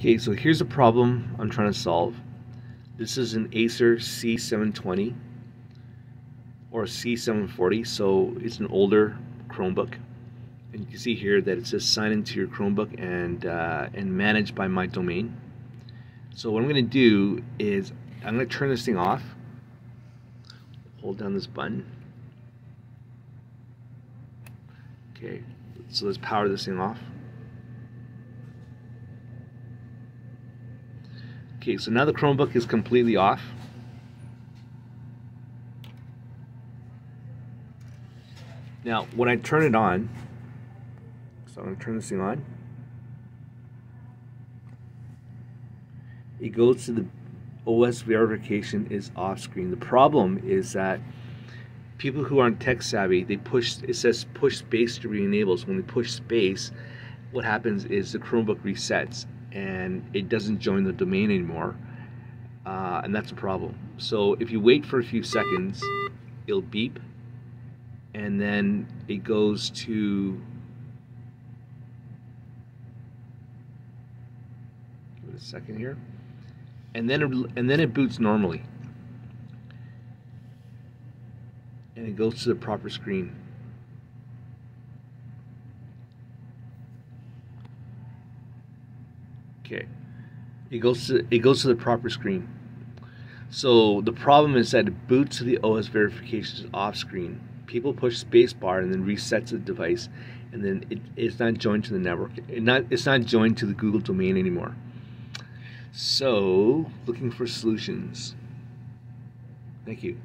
Okay, so here's a problem I'm trying to solve. This is an Acer C720 or C740, so it's an older Chromebook. And you can see here that it says sign into your Chromebook and, uh, and managed by my domain. So what I'm going to do is I'm going to turn this thing off. Hold down this button. Okay, so let's power this thing off. Okay, so now the Chromebook is completely off. Now, when I turn it on, so I'm going to turn this thing on, it goes to the OS verification is off screen. The problem is that people who aren't tech savvy, they push, it says push space to re-enable. So when they push space, what happens is the Chromebook resets and it doesn't join the domain anymore. Uh, and that's a problem. So if you wait for a few seconds, it'll beep and then it goes to give it a second here and then it, and then it boots normally and it goes to the proper screen Okay. It goes to it goes to the proper screen. So the problem is that it boots to the OS verification off screen. People push spacebar and then resets the device, and then it, it's not joined to the network. It not it's not joined to the Google domain anymore. So looking for solutions. Thank you.